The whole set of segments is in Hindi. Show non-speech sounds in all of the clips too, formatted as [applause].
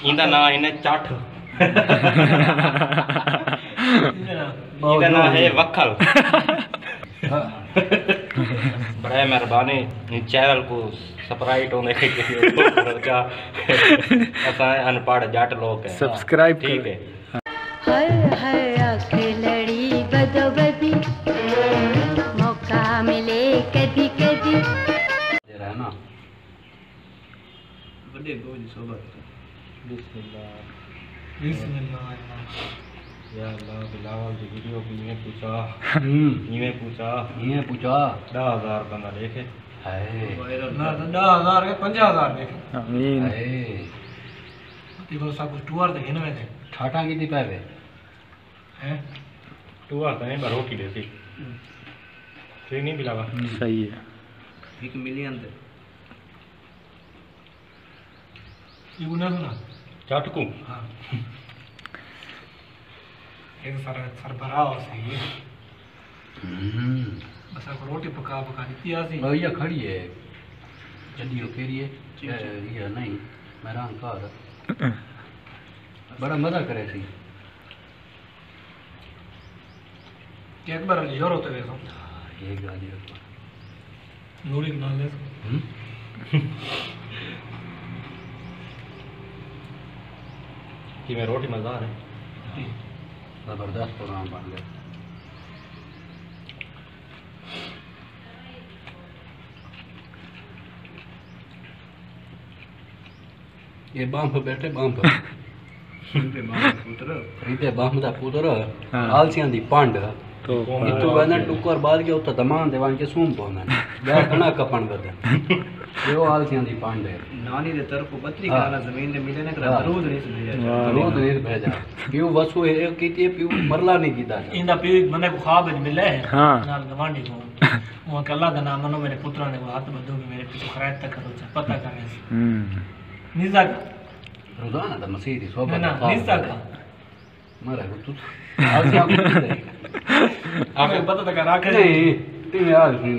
ਇਹਦਾ ਨਾਂ ਇਹਨੇ ਚੱਠ ਇਹਦਾ ਨਾਂ ਹੈ वक्खल बड़ा मेहरबानी इस चैनल को सब्सक्राइब होने के लिए का ऐसा अनपढ़ जट लोग है सब्सक्राइब ठीक करो। है हर हर आँख लड़ी बदो बदी मौका मिले कदी कदी दे रहा है ना या अल्लाह बिलावल की वीडियो की इवें पूछा। हम्म। पूछा। ये पूछा। दस हज़ार बंदा देखे। हाय। आमीन। हाय। ठाठा की थी पावे तू आता है बार रोटी देती ठीक नहीं बिलावा? सही है। एक मिलियन दे। चट को हम्म। रोटी पका पका दी थी भैया खड़ी है। चलियो फेरिए ये नहीं मेरा अंकार [clears throat] बड़ा मज़ा करे थी एक बार ज़ोर होते हुए ये गाली नूरी नाल ले [laughs] कि मैं रोटी मज़ेदार है। ज़बरदस्त प्रोग्राम बन गया ये बांफ बैठे बांफ रीते बांफ दा पुत्र हाँ। आलसियाँ दी पंड। तो इतु वना टुकर बाद के उत दमान देवान के सूम पोंदा। बे कना कपन गद यो आलसियाँ दी पंड है नानी दे तरफ़ बतरी हाँ। काला ज़मीन दे मिले ने हाँ। दरूद नहीं समझा वाह, रोज नहीं भेजा। पीऊ वसु है कीती पीऊ मरला नहीं कीता इंदा पी मने को ख्वाब में मिले है। हाँ। नाल गवांडी को। वो के अल्लाह दा नाम मनो मेरे पुत्रा ने हाथ बदो कि मेरे पीछे खरायत तक करो पता करे। हम्म। निजा रोज़ाना दा मसीह दी सोबत ना निजा का। मरा को तू आलसियाँ को नहीं पता तक राखे नहीं तीन यार नहीं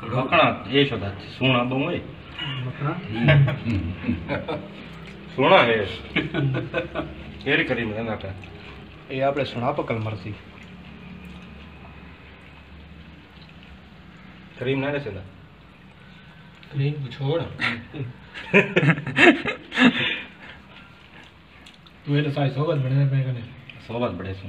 में बात हाँ हाँ बे केरे सुतरे वदन रबे दो दे हके दो दे सारे हाँ मखना ये शब्द है सोना दो है सोना है केरी करी मैं ना का એ આપણે સુણાપ કલમરસી करीम ना रहसे ना ક્રીમ છોડ તું એટલે સાઈ સોગત ભણે મેં કને सोबत बड़े से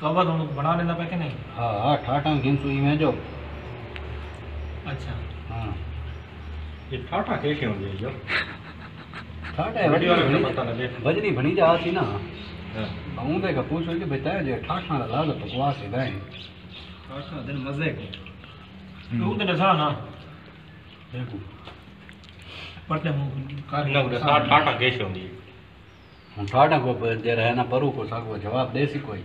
सोबत हम बना लेना पे कि नहीं? हाँ हाँ ठाठा गिन सुई में जो। अच्छा। हाँ। ये ठाठा कैसे होंगे जो? ठाठा वीडियो को पता लगे। वजनी भणी जा सी ना। हाँ। हूँ देखा पूछो कि बताया जो ठाठा दा लाग बकवास है गए दिन मज़े को। तू तो दसा ना। देखो। पढ़ते मुँह ना उधर सा ठाठा कैसे होंगी? ठाठा को दे रहे ना परू को साको जवाब दे सी कोई।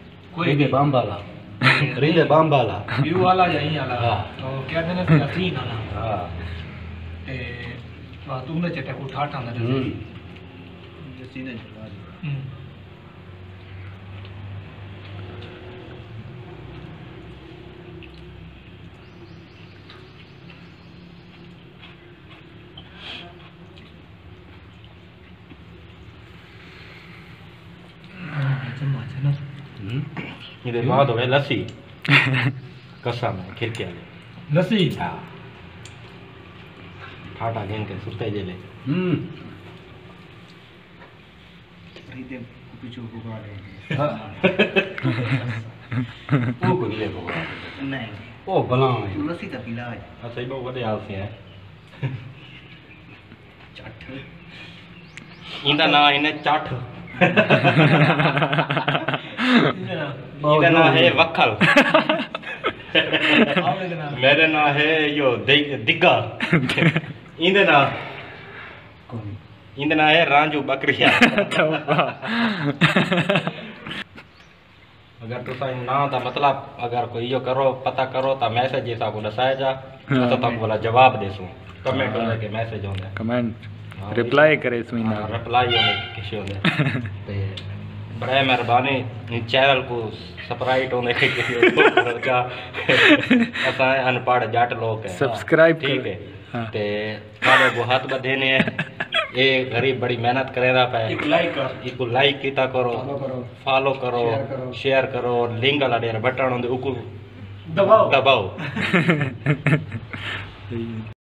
कोई बाम वाला खरीदे बाम वाला व्यू वाला यही वाला हाँ तो क्या देने से तीन आना हाँ ए तुमने चटे को ठाठा ना जैसे जैसे ने हम्म ये देखो हाथ धोवे लस्सी कसम है खिड़की वाले लस्सी हाँ ठाटा घेन के सुते जेले हम्म खरीदे कुछ भुगा ले हाँ वो को ले भुगा नहीं ओ भला है लस्सी का पीला है अच्छा इबो वडे हाल से है चाठ इंदा ना इने चाठ Oh, मेरा नाम है वक्खल [laughs] मेरा नाम है यो दिग्गा। इंदे नाम इंदे नाम है रांझू बकरिया। [laughs] तो अगर ना मतलब अगर कोई यो करो पता करो हाँ। तो मैसेज जैसा को दसाया जा तो तुम बोला जवाब देसू। कमेंट हाँ। होने के मैसेज होने कमेंट। हाँ, रिप्लाई करे सुई ना रिप्लाई होने किसी होने [laughs] बड़ा मेहरबानी चैनल को सब्सक्राइब होने के लिए [laughs] अनपढ़ जट लोग हैं। सब्सक्राइब हाँ, ठीक है। हाँ। ते मारे को हाथ बधे ने ये गरीब बड़ी मेहनत करे रहा पे। एक लाइक कर। एक लाइक कीता करो। फॉलो करो। शेयर करो। लिंक वाला डेर बटन होंदे उको दबाओ। दबाओ। [laughs]